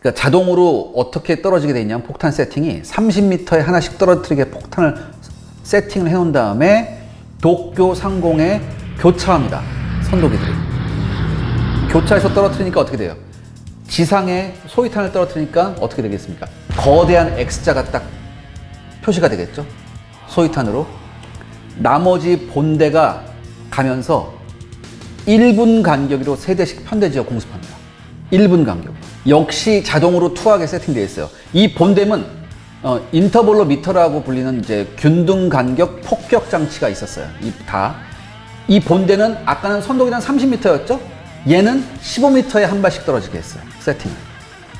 그러니까 자동으로 어떻게 떨어지게 돼 있냐면 폭탄 세팅이 30m에 하나씩 떨어뜨리게 폭탄을 세팅을 해놓은 다음에 도쿄 상공에 교차합니다. 선도기들이. 교차해서 떨어뜨리니까 어떻게 돼요? 지상에 소위탄을 떨어뜨리니까 어떻게 되겠습니까? 거대한 X자가 딱 표시가 되겠죠? 소위탄으로. 나머지 본대가 가면서 1분 간격으로 세 대씩 편대 지어 공습합니다. 1분 간격. 역시 자동으로 투하게 세팅되어 있어요. 이 본댐은 어, 인터볼로 미터라고 불리는 이제 균등 간격 폭격 장치가 있었어요. 이 다. 이 본대는 아까는 선도기단 30m였죠? 얘는 15m에 한 발씩 떨어지게 했어요. 세팅을.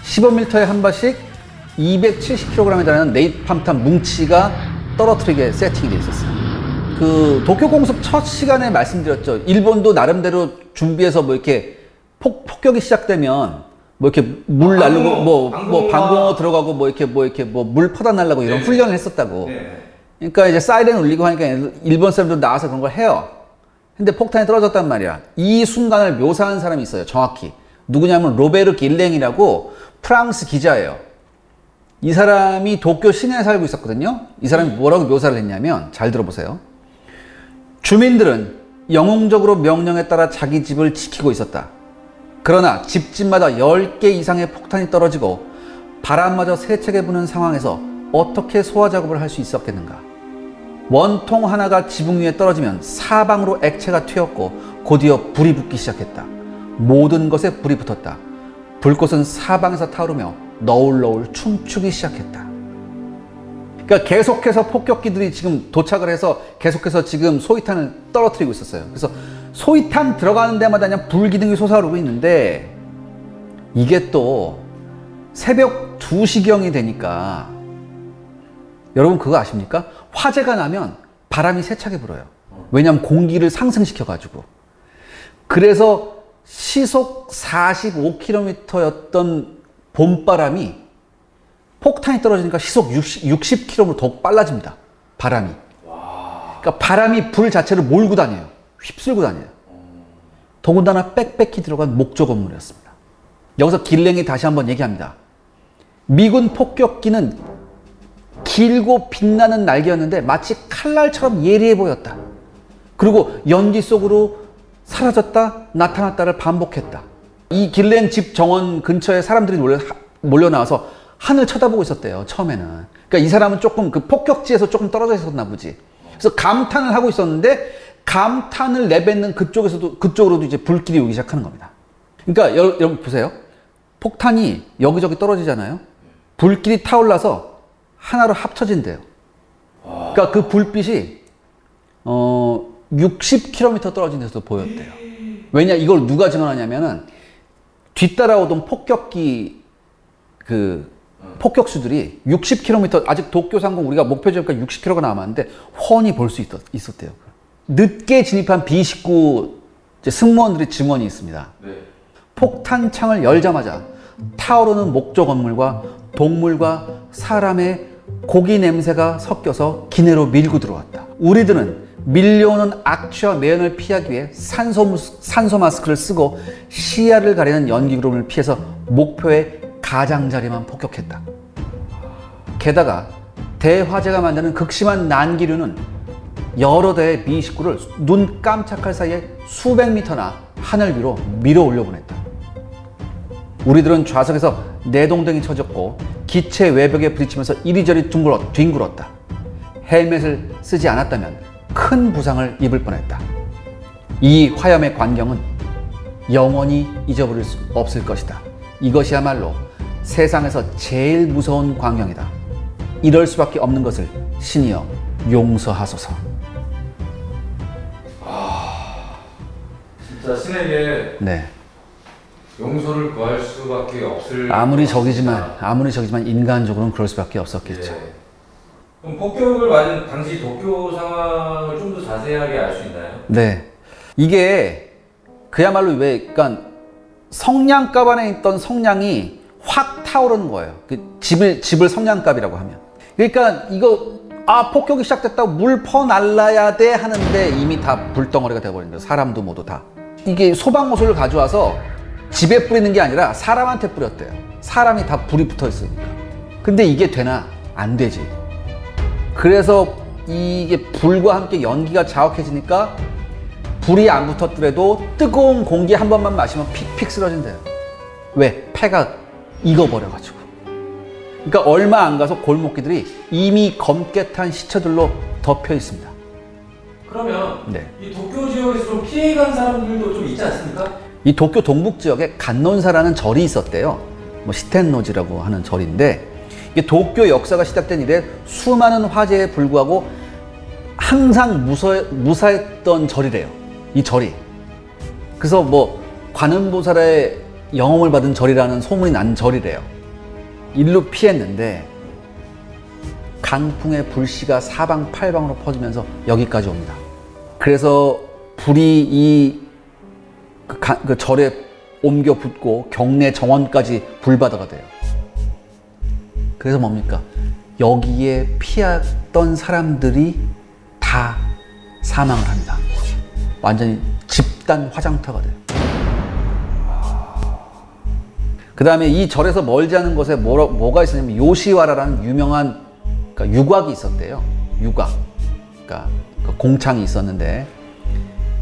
15m에 한 발씩 270kg에 달하는 네이팜탄 뭉치가 떨어뜨리게 세팅이 돼 있었어요. 그 도쿄 공습 첫 시간에 말씀드렸죠. 일본도 나름대로 준비해서 뭐 이렇게 폭, 폭격이 시작되면 뭐 이렇게 물 아, 날르고 방공호, 뭐, 뭐 방공호와- 방공호 들어가고 뭐 이렇게 뭐 이렇게 뭐 물 퍼다 날라고 이런 네. 훈련을 했었다고. 네. 그러니까 이제 사이렌 울리고 하니까 일본 사람들 나와서 그런 걸 해요. 근데 폭탄이 떨어졌단 말이야. 이 순간을 묘사한 사람이 있어요. 정확히. 누구냐면 로베르 길랭이라고 프랑스 기자예요. 이 사람이 도쿄 시내에 살고 있었거든요. 이 사람이 뭐라고 묘사를 했냐면 잘 들어보세요. 주민들은 영웅적으로 명령에 따라 자기 집을 지키고 있었다. 그러나 집집마다 10개 이상의 폭탄이 떨어지고 바람마저 세차게 부는 상황에서 어떻게 소화 작업을 할 수 있었겠는가? 원통 하나가 지붕 위에 떨어지면 사방으로 액체가 튀었고 곧이어 불이 붙기 시작했다. 모든 것에 불이 붙었다. 불꽃은 사방에서 타오르며 너울너울 춤추기 시작했다. 그러니까 계속해서 폭격기들이 지금 도착을 해서 계속해서 지금 소위탄을 떨어뜨리고 있었어요. 그래서 소위탄 들어가는 데마다 그냥 불기둥이 솟아오르고 있는데 이게 또 새벽 2시경이 되니까 여러분 그거 아십니까? 화재가 나면 바람이 세차게 불어요. 왜냐하면 공기를 상승시켜 가지고. 그래서 시속 45km였던 봄바람이 폭탄이 떨어지니까 시속 60, 60km로 더욱 빨라집니다. 바람이. 그러니까 바람이 불 자체를 몰고 다녀요. 휩쓸고 다녀요. 더군다나 빽빽히 들어간 목조 건물이었습니다. 여기서 길랭이 다시 한번 얘기합니다. 미군 폭격기는 길고 빛나는 날개였는데 마치 칼날처럼 예리해 보였다. 그리고 연기 속으로 사라졌다 나타났다를 반복했다. 이 길렌 집 정원 근처에 사람들이 몰려, 몰려 나와서 하늘 쳐다보고 있었대요. 처음에는. 그러니까 이 사람은 조금 그 폭격지에서 조금 떨어져 있었나 보지. 그래서 감탄을 하고 있었는데 감탄을 내뱉는 그쪽에서도 그쪽으로도 이제 불길이 오기 시작하는 겁니다. 그러니까 여, 여러분 보세요. 폭탄이 여기저기 떨어지잖아요. 불길이 타올라서 하나로 합쳐진대요. 그러니까 그 불빛이 어 60km 떨어진 데서 보였대요. 왜냐 이걸 누가 증언하냐면은 뒤따라오던 폭격기 그 폭격수들이 60km 아직 도쿄 상공 우리가 목표 지역까 60km가 남았는데 훤히 볼 수 있었대요. 늦게 진입한 B19 이제 승무원들의 증언이 있습니다. 네. 폭탄 창을 열자마자 타오르는 목조 건물과 동물과 사람의 고기 냄새가 섞여서 기내로 밀고 들어왔다. 우리들은 밀려오는 악취와 매연을 피하기 위해 산소, 산소 마스크를 쓰고 시야를 가리는 연기 구름을 피해서 목표의 가장자리만 폭격했다. 게다가 대화재가 만드는 극심한 난기류는 여러 대의 B29를 눈 깜짝할 사이에 수백 미터나 하늘 위로 밀어 올려보냈다. 우리들은 좌석에서 내동댕이 쳐졌고 기체 외벽에 부딪히면서 이리저리 둥글어, 뒹굴었다. 헬멧을 쓰지 않았다면 큰 부상을 입을 뻔했다. 이 화염의 광경은 영원히 잊어버릴 수 없을 것이다. 이것이야말로 세상에서 제일 무서운 광경이다. 이럴 수밖에 없는 것을 신이여 용서하소서. 진짜 신에게 네. 용서를 구할 수밖에 없을 아무리 것 적이지만. 아무리 적이지만 인간적으로는 그럴 수밖에 없었겠죠. 예. 그럼 폭격을 맞은 당시 도쿄 상황을 좀 더 자세하게 알 수 있나요? 네. 이게 그야말로 왜, 그러니까 성냥갑 안에 있던 성냥이 확 타오르는 거예요. 그 집을, 집을 성냥갑이라고 하면. 그러니까 이거, 아, 폭격이 시작됐다고 물 퍼 날라야 돼 하는데 이미 다 불덩어리가 되어버린 거예요. 사람도 모두 다. 이게 소방호수를 가져와서 집에 뿌리는 게 아니라 사람한테 뿌렸대요. 사람이 다 불이 붙어 있으니까. 근데 이게 되나? 안 되지. 그래서 이게 불과 함께 연기가 자욱해지니까 불이 안 붙었더라도 뜨거운 공기 한 번만 마시면 픽픽 쓰러진대요. 왜? 폐가 익어버려가지고. 그러니까 얼마 안 가서 골목길들이 이미 검게 탄 시체들로 덮여 있습니다. 그러면 네. 이 도쿄 지역에서 좀 피해 간 사람들도 좀 있지 않습니까? 이 도쿄 동북 지역에 간논사라는 절이 있었대요. 뭐 시텐노지라고 하는 절인데 이게 도쿄 역사가 시작된 이래 수많은 화재에 불구하고 항상 무사, 무사했던 절이래요. 이 절이. 그래서 뭐 관음보살의 영험을 받은 절이라는 소문이 난 절이래요. 일로 피했는데 강풍의 불씨가 사방팔방으로 퍼지면서 여기까지 옵니다. 그래서 불이 이 그, 가- 그 절에 옮겨 붙고 경내 정원까지 불바다가 돼요. 그래서 뭡니까? 여기에 피했던 사람들이 다 사망을 합니다. 완전히 집단 화장터가 돼요. 그 다음에 이 절에서 멀지 않은 곳에 뭐, 뭐가 있었냐면 요시와라라는 유명한 그러니까 유곽이 있었대요. 유곽. 그러니까 그 공창이 있었는데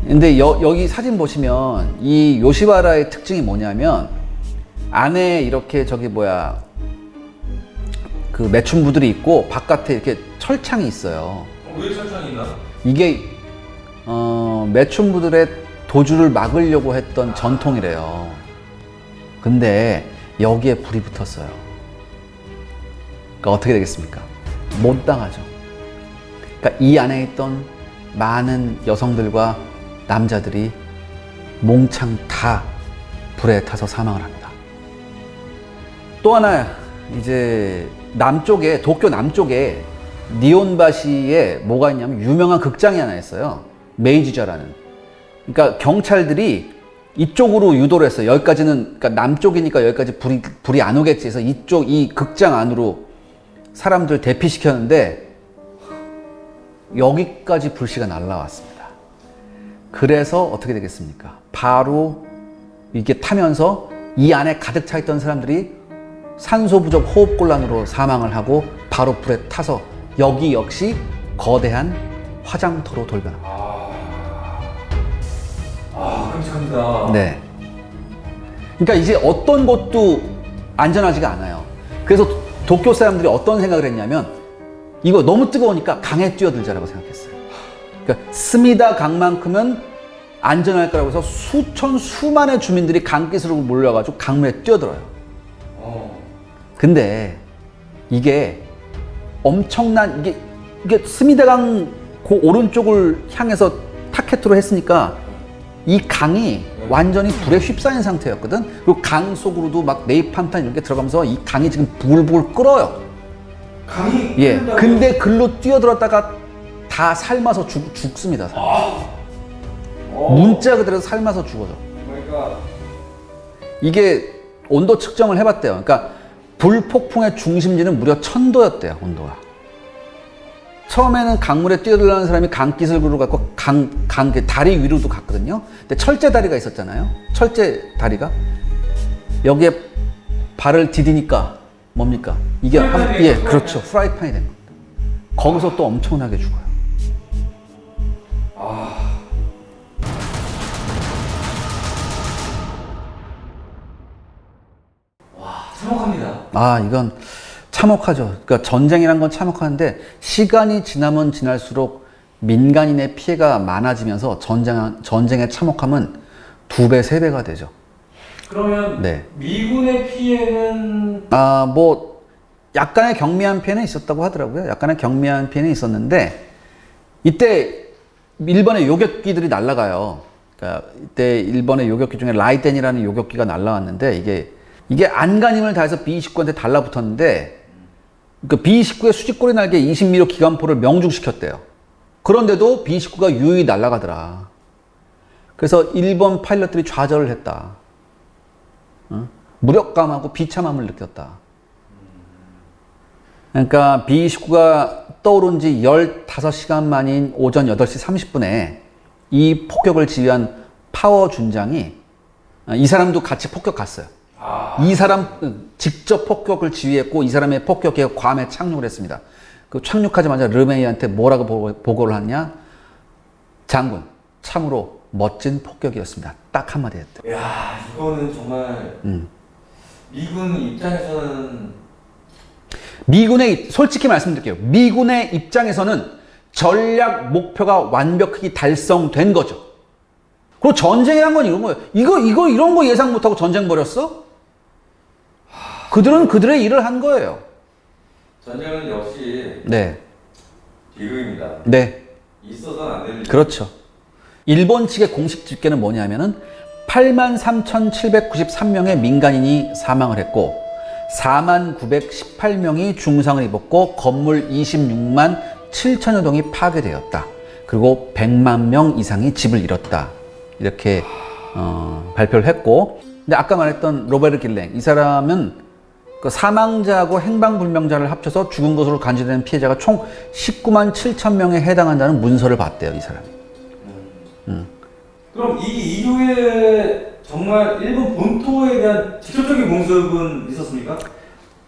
근데 여, 여기 사진 보시면 이 요시와라의 특징이 뭐냐면 안에 이렇게 저기 뭐야 그 매춘부들이 있고 바깥에 이렇게 철창이 있어요. 어, 왜 철창이 있나? 이게 어, 매춘부들의 도주를 막으려고 했던 전통이래요. 근데 여기에 불이 붙었어요. 그러니까 어떻게 되겠습니까? 못 당하죠. 그러니까 이 안에 있던 많은 여성들과 남자들이 몽창 다 불에 타서 사망을 합니다. 또 하나 이제 남쪽에 도쿄 남쪽에 니온바시에 뭐가 있냐면 유명한 극장이 하나 있어요. 메이지저라는. 그러니까 경찰들이 이쪽으로 유도를 했어요. 여기까지는 그러니까 남쪽이니까 여기까지 불이 불이 안 오겠지 해서 이쪽 이 극장 안으로 사람들 대피시켰는데 여기까지 불씨가 날라왔습니다. 그래서 어떻게 되겠습니까? 바로 이게 타면서 이 안에 가득 차 있던 사람들이 산소 부족 호흡곤란으로 사망을 하고 바로 불에 타서 여기 역시 거대한 화장터로 돌변합니다. 아, 끔찍합니다. 네. 그러니까 이제 어떤 곳도 안전하지가 않아요. 그래서 도- 도쿄 사람들이 어떤 생각을 했냐면 이거 너무 뜨거우니까 강에 뛰어들자라고 생각했어요. 그러니까 스미다 강만큼은 안전할 거라고 해서 수천 수만의 주민들이 강기수로 몰려가지고 강물에 뛰어들어요. 어. 근데 이게 엄청난 이게 이게 스미다강 그 오른쪽을 향해서 타켓으로 했으니까 이 강이 완전히 불에 휩싸인 상태였거든. 그리고 강 속으로도 막 네이판탄 이런 게 들어가면서 이 강이 지금 부글부글 끓어요. 강이 예. 근데 글로 뛰어들었다가 다 삶아서 죽, 죽습니다. 어. 문자 그대로 삶아서 죽어져. 그러니까 이게 온도 측정을 해봤대요. 그러니까 불폭풍의 중심지는 무려 천도였대요. 온도가. 처음에는 강물에 뛰어들라는 사람이 강기슬구를 갖고 강, 강, 그 다리 위로도 갔거든요. 근데 철제 다리가 있었잖아요. 철제 다리가. 여기에 발을 디디니까 뭡니까? 이게 한, 예. 그렇죠. 프라이팬이 된 겁니다. 거기서 또 엄청나게 죽어요. 참혹합니다. 아, 이건 참혹하죠. 그러니까 전쟁이란 건 참혹한데 시간이 지나면 지날수록 민간인의 피해가 많아지면서 전쟁, 전쟁의 참혹함은 두 배, 세 배가 되죠. 그러면 네. 미군의 피해는 아, 뭐, 약간의 경미한 피해는 있었다고 하더라고요. 약간의 경미한 피해는 있었는데, 이때 일본의 요격기들이 날아가요. 그러니까 이때 일본의 요격기 중에 라이덴이라는 요격기가 날아왔는데, 이게, 이게 안간힘을 다해서 B-29한테 달라붙었는데, 그 B-29의 수직꼬리 날개 20mm 기관포를 명중시켰대요. 그런데도 B-29가 유유히 날아가더라. 그래서 일본 파일럿들이 좌절을 했다. 어? 무력감하고 비참함을 느꼈다. 그러니까 B29가 떠오른 지 15시간 만인 오전 8시 30분에 이 폭격을 지휘한 파워 준장이 아, 이 사람도 같이 폭격 갔어요. 이 사람 음, 직접 폭격을 지휘했고 이 사람의 폭격에 괌에 착륙을 했습니다. 그 착륙하자마자 르메이한테 뭐라고 보고, 보고를 하냐? 장군, 참으로 멋진 폭격이었습니다. 딱 한마디 했대. 야 이거는 정말 음. 미군 입장에서는 미군의 솔직히 말씀드릴게요. 미군의 입장에서는 전략 목표가 완벽하게 달성된 거죠. 그리고 전쟁이란 건 이런 거예요. 이거 이거 이런 거 예상 못하고 전쟁 벌였어? 그들은 그들의 일을 한 거예요. 전쟁은 역시 네, 비극입니다. 네, 있어서는 안 일. 그렇죠. 일본 측의 공식 집계는 뭐냐면은 83,793명의 민간인이 사망을 했고 4918명이 중상을 입었고 건물 26만 7천여 동이 파괴되었다. 그리고 100만 명 이상이 집을 잃었다. 이렇게 어, 발표를 했고 근데 아까 말했던 로베르 길랭 이 사람은 그 사망자하고 행방불명자를 합쳐서 죽은 것으로 간주되는 피해자가 총 19만 7천 명에 해당한다는 문서를 봤대요 이 사람이. 그럼 이 이후에 정말 일본 본토에 대한 직접적인 공습은 있었습니까?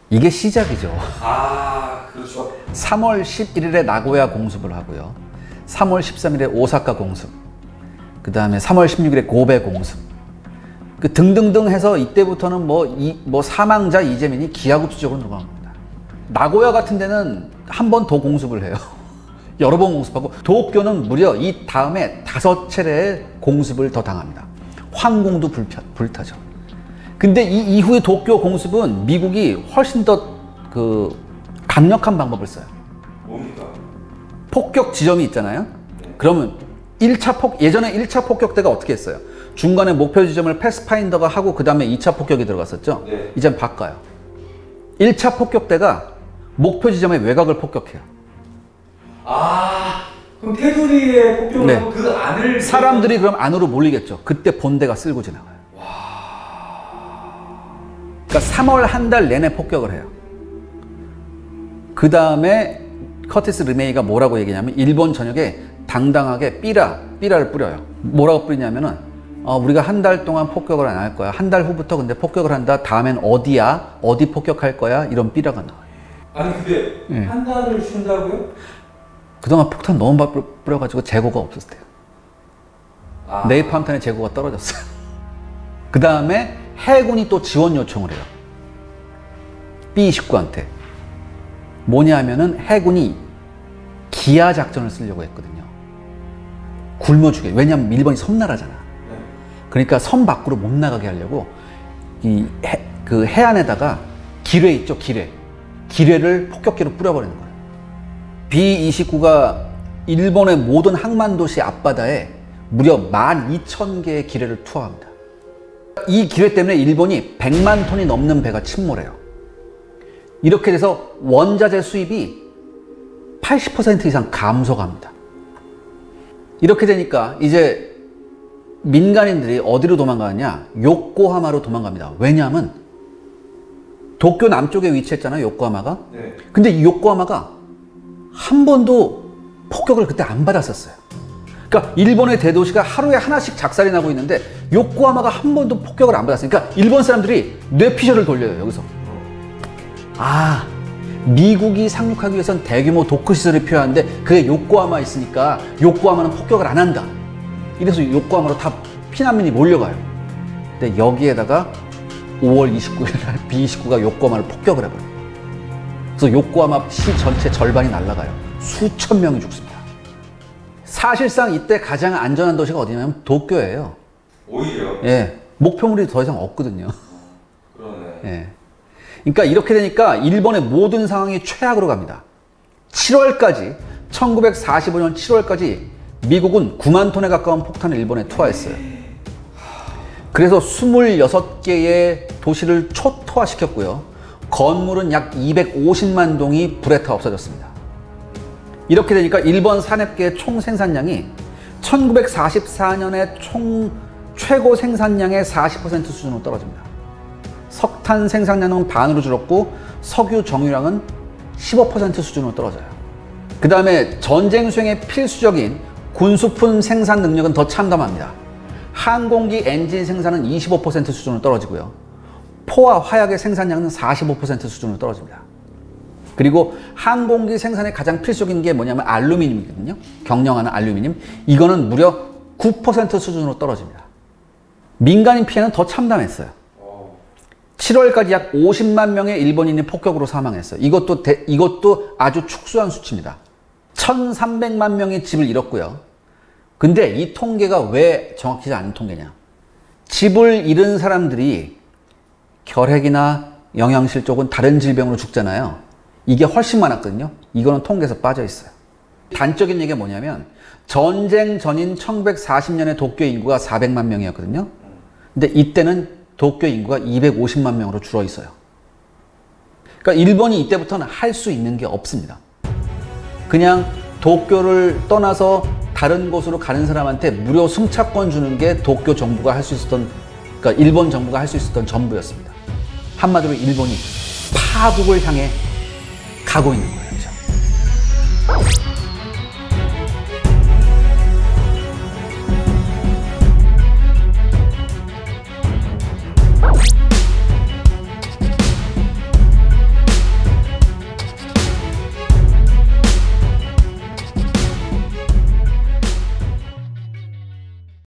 이게 시작이죠. 아 그렇죠. 3월 11일에 나고야 공습을 하고요. 3월 13일에 오사카 공습. 그 다음에 3월 16일에 고베 공습. 그 등등등 해서 이때부터는 뭐, 이, 뭐 사망자 이재민이 기하급수적으로 늘어난 겁니다. 나고야 같은 데는 한 번 더 공습을 해요. 여러 번 공습하고 도쿄는 무려 이 다음에 다섯 차례의 공습을 더 당합니다. 황궁도 불타, 불타죠. 근데 이 이후의 도쿄 공습은 미국이 훨씬 더 그 강력한 방법을 써요. 뭡니까? 폭격 지점이 있잖아요. 그러면 1차 폭 예전에 1차 폭격 때가 어떻게 했어요? 중간에 목표 지점을 패스파인더가 하고 그 다음에 2차 폭격이 들어갔었죠. 네. 이젠 바꿔요. 1차 폭격 때가 목표 지점의 외곽을 폭격해요. 아 그럼 테두리에 폭격을 네. 하고 그 안을 사람들이 그럼 안으로 몰리겠죠. 그때 본대가 쓸고 지나가요. 그러니까 3월 한 달 내내 폭격을 해요. 그 다음에 커티스 르메이가 뭐라고 얘기냐면 일본 전역에 당당하게 삐라, 삐라를 뿌려요. 뭐라고 뿌리냐면은 어, 우리가 한 달 동안 폭격을 안 할 거야. 한 달 후부터 근데 폭격을 한다. 다음엔 어디야? 어디 폭격할 거야? 이런 삐라가 나와요. 아니 근데 네. 한 달을 쉰다고요? 그동안 폭탄 너무 많이 뿌려- 뿌려가지고 재고가 없었대요. 아, 네이팜탄의 재고가 떨어졌어요. 그 다음에 해군이 또 지원 요청을 해요. B29한테. 뭐냐면은 해군이 기아 작전을 쓰려고 했거든요. 굶어 죽여. 왜냐면 일본이 섬나라잖아. 네. 그러니까 섬 밖으로 못 나가게 하려고 이 해, 그 해안에다가 기뢰 있죠, 기뢰. 기뢰를 폭격기로 뿌려버리는 거예요. B29가 일본의 모든 항만 도시 앞바다에 무려 12,000개의 기뢰를 투하합니다. 이 기뢰 때문에 일본이 100만 톤이 넘는 배가 침몰해요. 이렇게 돼서 원자재 수입이 80% 이상 감소합니다. 이렇게 되니까 이제 민간인들이 어디로 도망가느냐? 요코하마로 도망갑니다. 왜냐하면 도쿄 남쪽에 위치했잖아요, 요코하마가. 네. 근데 이 요코하마가 한 번도 폭격을 그때 안 받았었어요. 그러니까 일본의 대도시가 하루에 하나씩 작살이 나고 있는데 요코하마가 한 번도 폭격을 안 받았으니까 일본 사람들이 뇌피셜을 돌려요, 여기서. 아, 미국이 상륙하기 위해선 대규모 도크 시설이 필요한데 그게 요코하마 있으니까 요코하마는 폭격을 안 한다. 이래서 요코하마로 다 피난민이 몰려가요. 근데 여기에다가 5월 29일 날 B29가 요코하마를 폭격을 해버려요. 그래서 요코하마 시 전체 절반이 날아가요. 수천 명이 죽습니다. 사실상 이때 가장 안전한 도시가 어디냐면 도쿄예요. 오히려 예. 목표물이 더 이상 없거든요. 그러네. 예. 그러니까 이렇게 되니까 일본의 모든 상황이 최악으로 갑니다. 7월까지 1945년 7월까지 미국은 9만 톤에 가까운 폭탄을 일본에 투하했어요. 그래서 26개의 도시를 초토화시켰고요. 건물은 약 250만 동이 불에 타 없어졌습니다. 이렇게 되니까 일본 산업계의 총 생산량이 1944년에 총 최고 생산량의 40% 수준으로 떨어집니다. 석탄 생산량은 반으로 줄었고 석유 정유량은 15% 수준으로 떨어져요. 그 다음에 전쟁 수행에 필수적인 군수품 생산 능력은 더 참담합니다. 항공기 엔진 생산은 25% 수준으로 떨어지고요. 포와 화약의 생산량은 45% 수준으로 떨어집니다. 그리고 항공기 생산에 가장 필수적인 게 뭐냐면 알루미늄이거든요. 경량하는 알루미늄. 이거는 무려 9% 수준으로 떨어집니다. 민간인 피해는 더 참담했어요. 7월까지 약 50만 명의 일본인이 폭격으로 사망했어요. 이것도 대, 이것도 아주 축소한 수치입니다. 1,300만 명의 집을 잃었고요. 근데 이 통계가 왜 정확하지 않은 통계냐? 집을 잃은 사람들이 결핵이나 영양실 쪽은 다른 질병으로 죽잖아요. 이게 훨씬 많았거든요. 이거는 통계에서 빠져 있어요. 단적인 얘기가 뭐냐면 전쟁 전인 1940년에 도쿄 인구가 400만 명이었거든요. 근데 이때는 도쿄 인구가 250만 명으로 줄어 있어요. 그러니까 일본이 이때부터는 할 수 있는 게 없습니다. 그냥 도쿄를 떠나서 다른 곳으로 가는 사람한테 무료 승차권 주는 게 도쿄 정부가 할 수 있었던, 그러니까 일본 정부가 할 수 있었던 전부였습니다. 한마디로 일본이 파국을 향해 가고 있는 거예요.